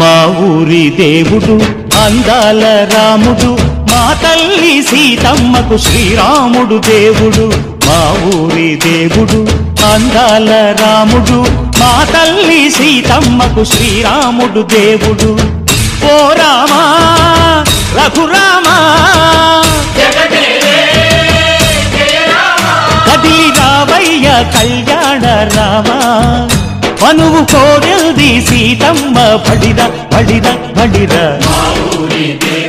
మా ఊరి దేవుడు అందాల రాముడు మా తల్లి సీతమ్మకు శ్రీరాముడు దేవుడు. మా ఊరి దేవుడు అందాల రాముడు మా తల్లి సీతమ్మకు శ్రీరాముడు దేవుడు. ఓ రామా రఘురామా కదిలి రావయ్య కళ్యాణ రామా. మనువు కోరెల్ది సీతమ్మ బడిద బడిద బడిద మా ఊరి దేవ